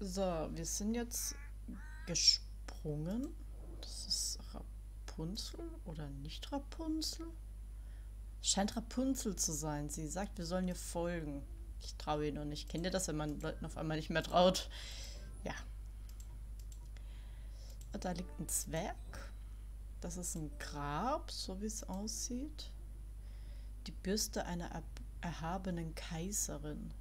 So, wir sind jetzt gesprungen. Das ist Rapunzel oder nicht Rapunzel? Scheint Rapunzel zu sein. Sie sagt, wir sollen ihr folgen. Ich traue ihr noch nicht. Kennt ihr das, wenn man Leuten auf einmal nicht mehr traut? Ja. Da liegt ein Zwerg. Das ist ein Grab, so wie es aussieht. Die Bürste einer erhabenen Kaiserin.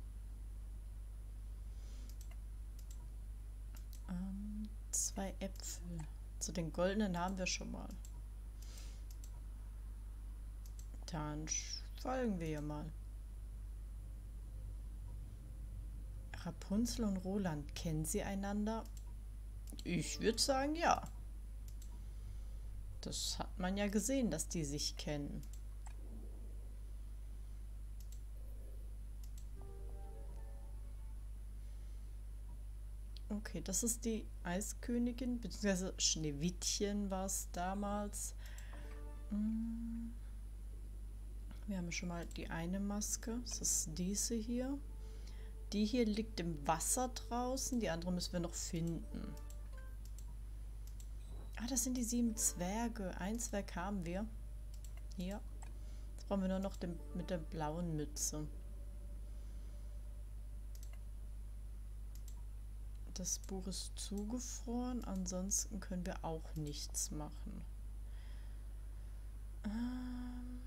Ähm, zwei Äpfel. Zu den goldenen haben wir schon mal. Dann folgen wir mal. Rapunzel und Roland, kennen sie einander? Ich würde sagen, ja. Das hat man ja gesehen, dass die sich kennen. Okay, das ist die Eiskönigin, beziehungsweise Schneewittchen war es damals. Hm. Wir haben schon mal die eine Maske. Das ist diese hier. Die hier liegt im Wasser draußen. Die andere müssen wir noch finden. Ah, das sind die sieben Zwerge. Ein Zwerg haben wir. Hier. Jetzt brauchen wir nur noch den, mit der blauen Mütze. Das Buch ist zugefroren, ansonsten können wir auch nichts machen. Ähm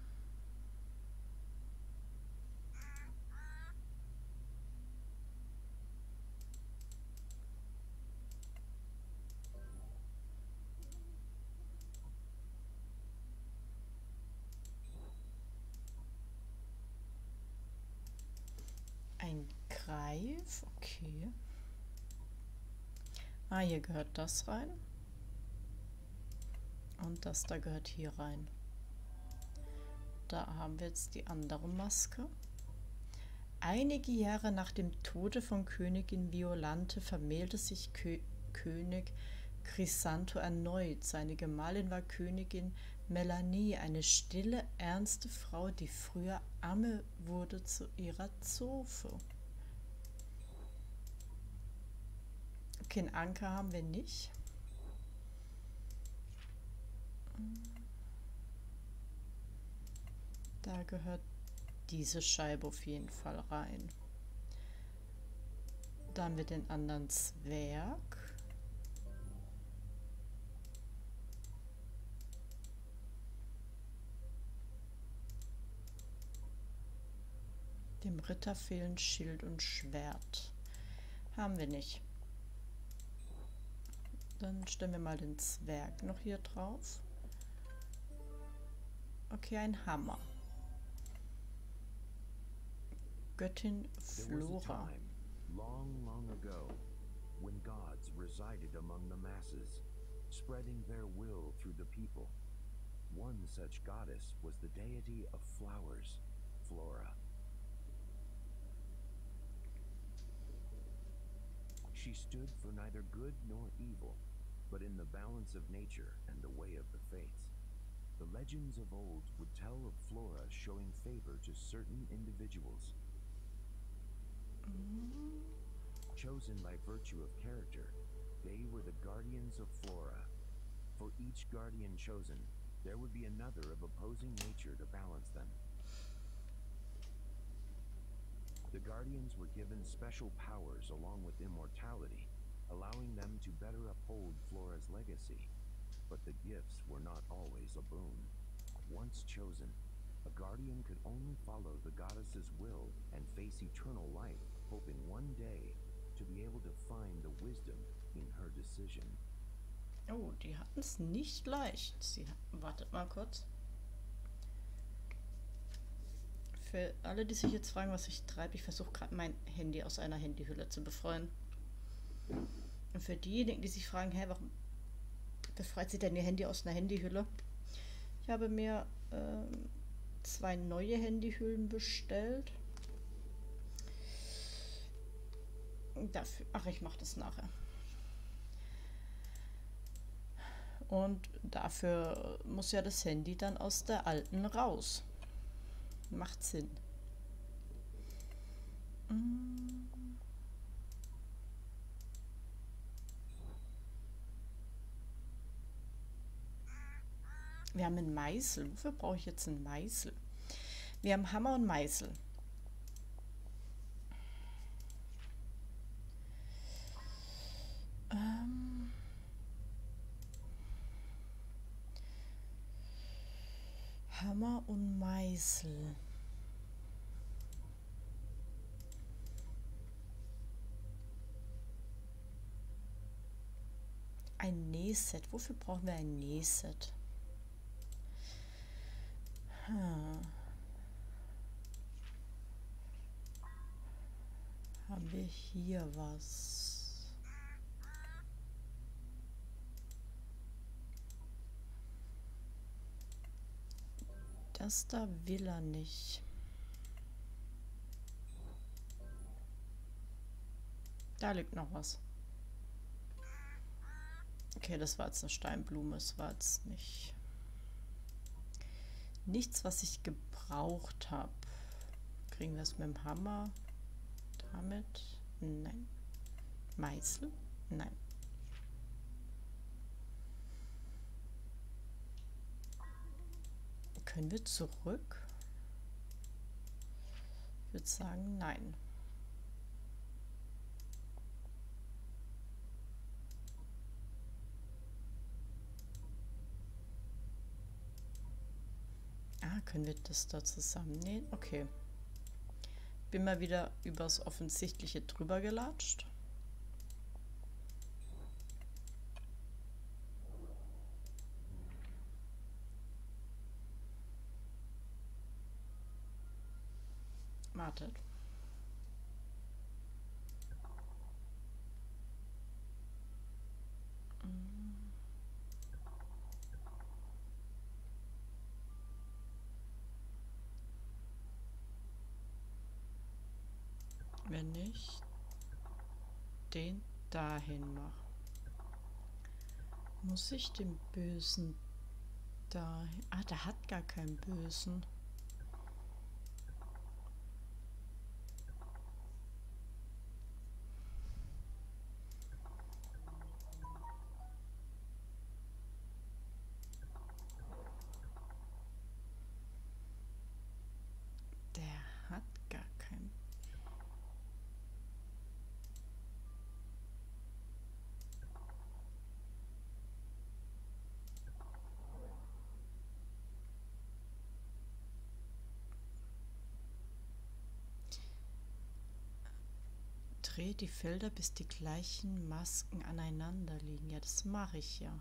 Ein Greif, okay. Ah, hier gehört das rein. Und das da gehört hier rein. Da haben wir jetzt die andere Maske. Einige Jahre nach dem Tode von Königin Violante vermählte sich Kö König Chrysanto erneut. Seine Gemahlin war Königin Melanie, eine stille, ernste Frau, die früher Amme wurde zu ihrer Zofe. Einen Anker haben wir nicht. Da gehört diese Scheibe auf jeden Fall rein. Da haben wir den anderen Zwerg. Dem Ritter fehlen Schild und Schwert. Haben wir nicht. Dann stellen wir mal den Zwerg noch hier drauf. Okay, ein Hammer. Göttin Flora. long, long ago, when gods resided among the masses, spreading their will through the people. One such goddess was the deity of flowers, Flora. She stood for neither good nor evil, but in the balance of nature and the way of the fates. The legends of old would tell of Flora showing favor to certain individuals. Mm-hmm. Chosen by virtue of character, they were the guardians of Flora. For each guardian chosen, there would be another of opposing nature to balance them. The Guardians were given special powers along with immortality, allowing them to better uphold Flora's legacy. But the gifts were not always a boon. Once chosen, a guardian could only follow the goddess's will and face eternal life, hoping one day to be able to find the wisdom in her decision. Oh, die hatten es nicht leicht. Sie wartet mal kurz. Für alle, die sich jetzt fragen, was ich treibe, ich versuche gerade mein Handy aus einer Handyhülle zu befreien. Und für diejenigen, die sich fragen, hä, warum befreit sich denn ihr Handy aus einer Handyhülle? Ich habe mir äh, zwei neue Handyhüllen bestellt. Dafür, ach, ich mache das nachher. Und dafür muss ja das Handy dann aus der alten raus. Macht Sinn. Mm. Wir haben einen Meißel. Wofür brauche ich jetzt einen Meißel? Wir haben Hammer und Meißel. Ähm Hammer und Meißel. Ein Nähset. Wofür brauchen wir ein Nähset? Hm. Haben wir hier was? Das da will er nicht. Da liegt noch was. Okay, das war jetzt eine Steinblume. Es war jetzt nicht... Nichts, was ich gebraucht habe. Kriegen wir es mit dem Hammer? Damit? Nein. Meißel? Nein. Können wir zurück? Ich würde sagen, nein. Ah, können wir das da zusammennähen? Okay. Bin mal wieder übers Offensichtliche drüber gelatscht. Wartet. Wenn ich den dahin mache. Muss ich den Bösen dahin... Ah, der hat gar keinen Bösen. Dreh die Felder, bis die gleichen Masken aneinander liegen. Ja, das mache ich ja.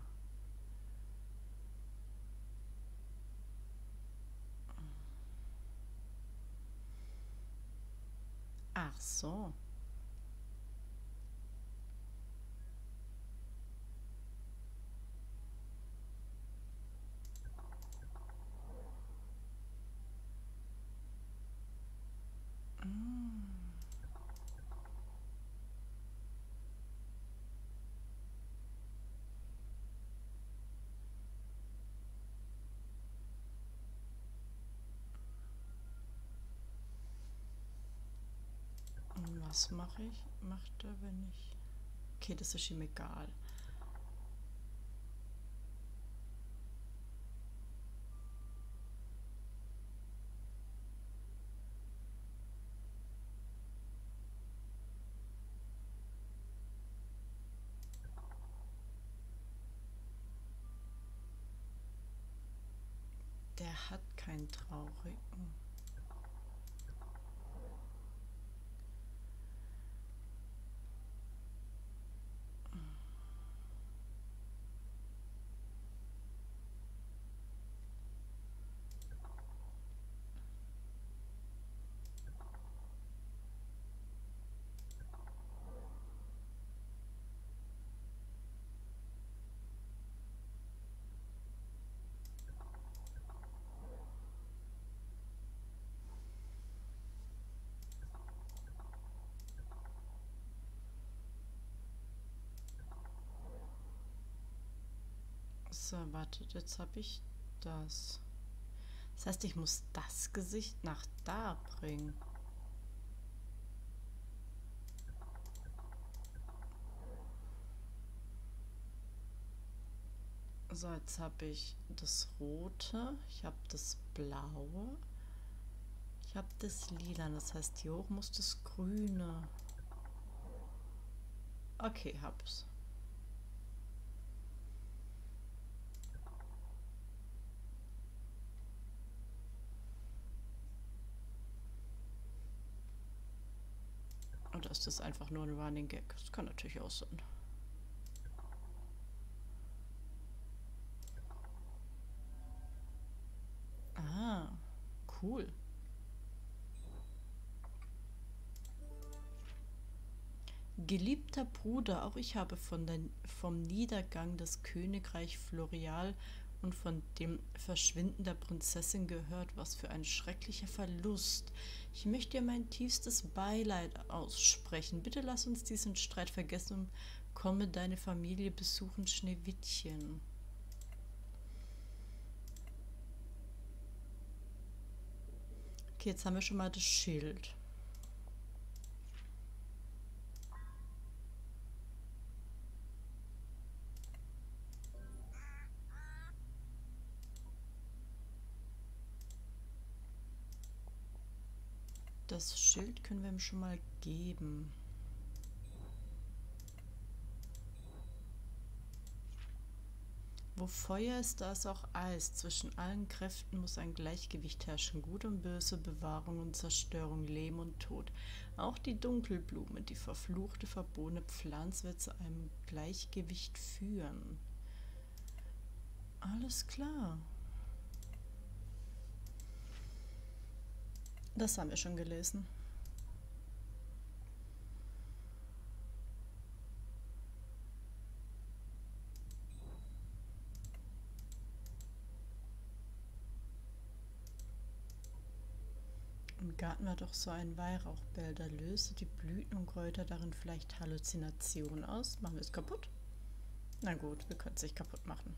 Ach so. Was mache ich? Macht er, wenn ich... Okay, das ist ihm egal. Der hat keinen traurigen. So, wartet, jetzt habe ich das. Das heißt, ich muss das Gesicht nach da bringen. So, jetzt habe ich das Rote, ich habe das Blaue, ich habe das Lila, das heißt hier hoch muss das Grüne. Okay, hab's. Oder ist das einfach nur ein Running Gag? Das kann natürlich auch sein. Ah, cool. Geliebter Bruder, auch ich habe von der, vom Niedergang des Königreich Florial und von dem Verschwinden der Prinzessin gehört. Was für ein schrecklicher Verlust. Ich möchte dir mein tiefstes Beileid aussprechen. Bitte lass uns diesen Streit vergessen und komme deine Familie besuchen, Schneewittchen. Okay, jetzt haben wir schon mal das Schild. Das Schild können wir ihm schon mal geben. Wo Feuer ist, da ist auch Eis. Zwischen allen Kräften muss ein Gleichgewicht herrschen. Gut und Böse, Bewahrung und Zerstörung, Leben und Tod. Auch die Dunkelblume, die verfluchte, verbotene Pflanze wird zu einem Gleichgewicht führen. Alles klar. Das haben wir schon gelesen. Im Garten war doch so ein Weihrauchbälder. Löse die Blüten und Kräuter darin vielleicht Halluzinationen aus. Machen wir es kaputt? Na gut, wir können es nicht kaputt machen.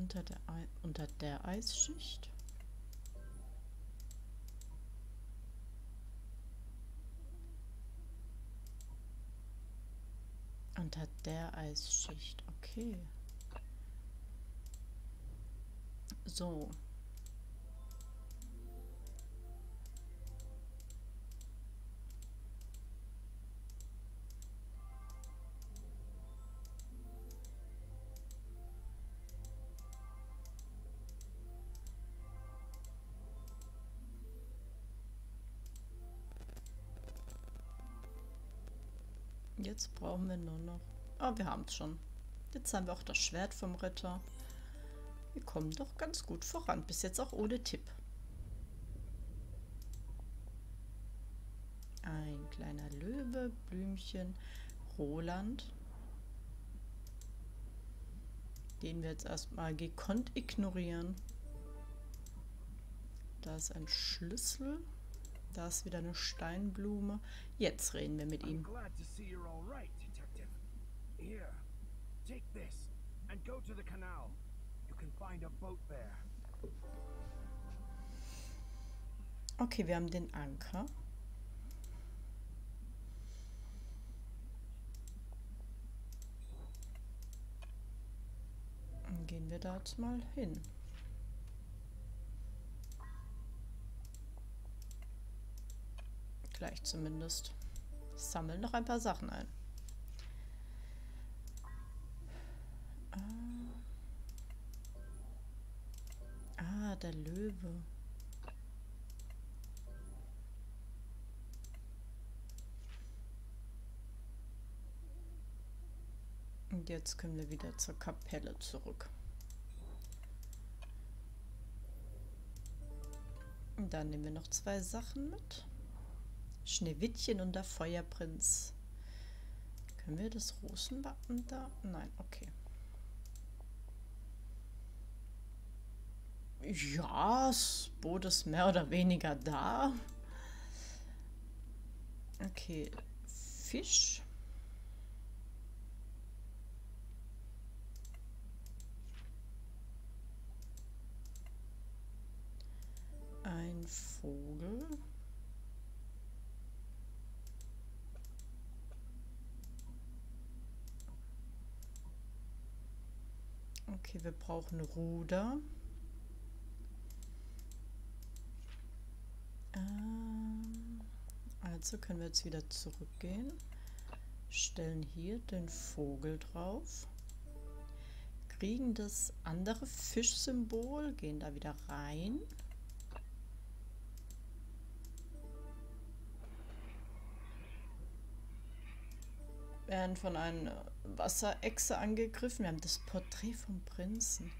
Unter der, Ei unter der Eisschicht. Unter der Eisschicht, okay. So. Jetzt brauchen wir nur noch... Ah, wir haben es schon. Jetzt haben wir auch das Schwert vom Ritter. Wir kommen doch ganz gut voran. Bis jetzt auch ohne Tipp. Ein kleiner Löwe, Blümchen, Roland. Den wir jetzt erstmal gekonnt ignorieren. Da ist ein Schlüssel. Da ist wieder eine Steinblume. Jetzt reden wir mit ihm. Okay, wir haben den Anker. Dann gehen wir da jetzt mal hin. Gleich zumindest. Sammle noch ein paar Sachen ein. Ah, ah der Löwe. Und jetzt können wir wieder zur Kapelle zurück. Und dann nehmen wir noch zwei Sachen mit. Schneewittchen und der Feuerprinz. Können wir das Rosenwappen da? Nein, okay. Ja, das Boot ist mehr oder weniger da. Okay, Fisch. Ein Vogel. Okay, wir brauchen Ruder. Ähm, also können wir jetzt wieder zurückgehen. Stellen hier den Vogel drauf. Kriegen das andere Fischsymbol, gehen da wieder rein. Werden von einer Wasserechse angegriffen. Wir haben das Porträt vom Prinzen.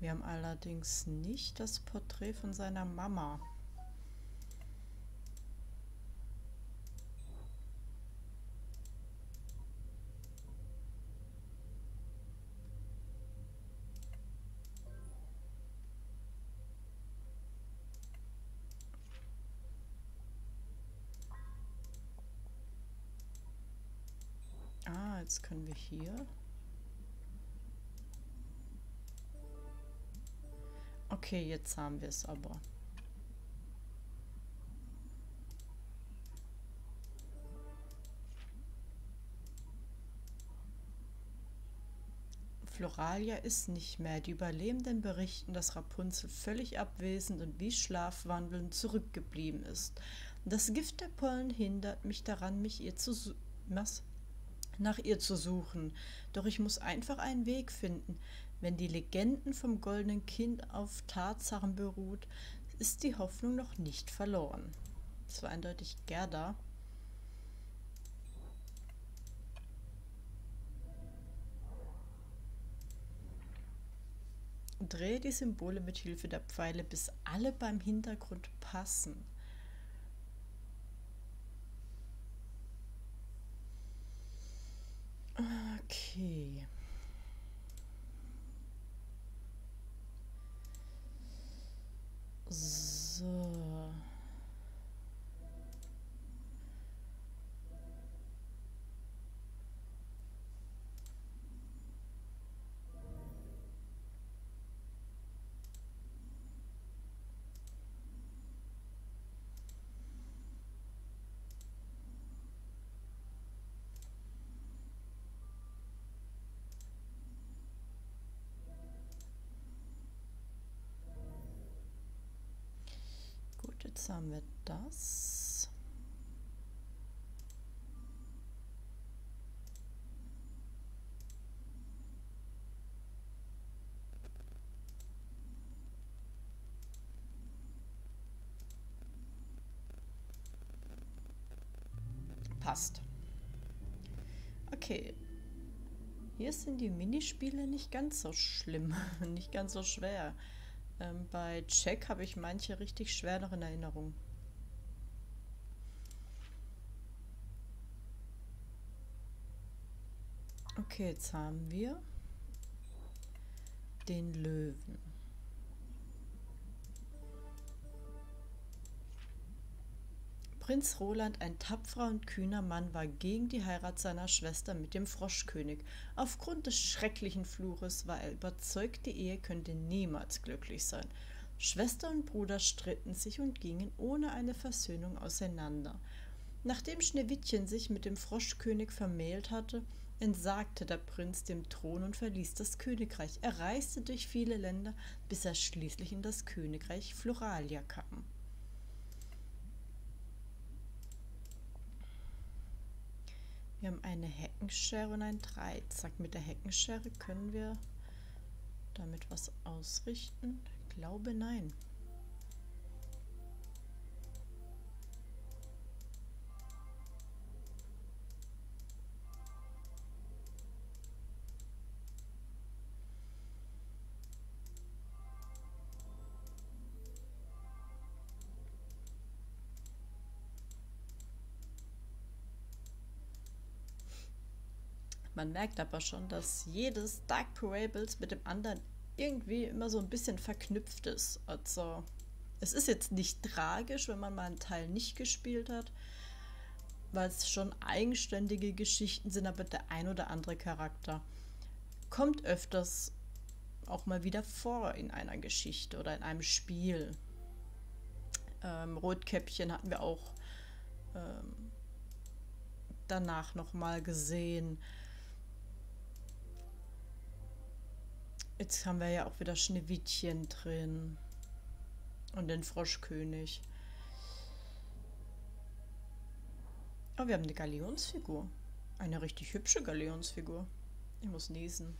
Wir haben allerdings nicht das Porträt von seiner Mama. Jetzt können wir hier. Okay, jetzt haben wir es aber. Floralia ist nicht mehr. Die Überlebenden berichten, dass Rapunzel völlig abwesend und wie schlafwandelnd zurückgeblieben ist. Das Gift der Pollen hindert mich daran, mich ihr zu was? Nach ihr zu suchen. Doch ich muss einfach einen Weg finden. Wenn die Legenden vom goldenen Kind auf Tatsachen beruht, ist die Hoffnung noch nicht verloren. Das war eindeutig Gerda. Drehe die Symbole mit Hilfe der Pfeile, bis alle beim Hintergrund passen. Okay. So. Jetzt haben wir das. Passt. Okay. Hier sind die Minispiele nicht ganz so schlimm, nicht ganz so schwer. Ähm, bei Check habe ich manche richtig schwer noch in Erinnerung. Okay, jetzt haben wir den Löwen. Prinz Roland, ein tapferer und kühner Mann, war gegen die Heirat seiner Schwester mit dem Froschkönig. Aufgrund des schrecklichen Fluches war er überzeugt, die Ehe könnte niemals glücklich sein. Schwester und Bruder stritten sich und gingen ohne eine Versöhnung auseinander. Nachdem Schneewittchen sich mit dem Froschkönig vermählt hatte, entsagte der Prinz dem Thron und verließ das Königreich. Er reiste durch viele Länder, bis er schließlich in das Königreich Floralia kam. Wir haben eine Heckenschere und ein Dreizack. Mit der Heckenschere können wir damit was ausrichten? Ich glaube nein. Man merkt aber schon, dass jedes Dark Parables mit dem anderen irgendwie immer so ein bisschen verknüpft ist. Also es ist jetzt nicht tragisch, wenn man mal einen Teil nicht gespielt hat, weil es schon eigenständige Geschichten sind, aber der ein oder andere Charakter kommt öfters auch mal wieder vor in einer Geschichte oder in einem Spiel. Ähm, Rotkäppchen hatten wir auch ähm, danach nochmal gesehen. Jetzt haben wir ja auch wieder Schneewittchen drin. Und den Froschkönig. Oh, wir haben eine Galeonsfigur. Eine richtig hübsche Galeonsfigur. Ich muss niesen.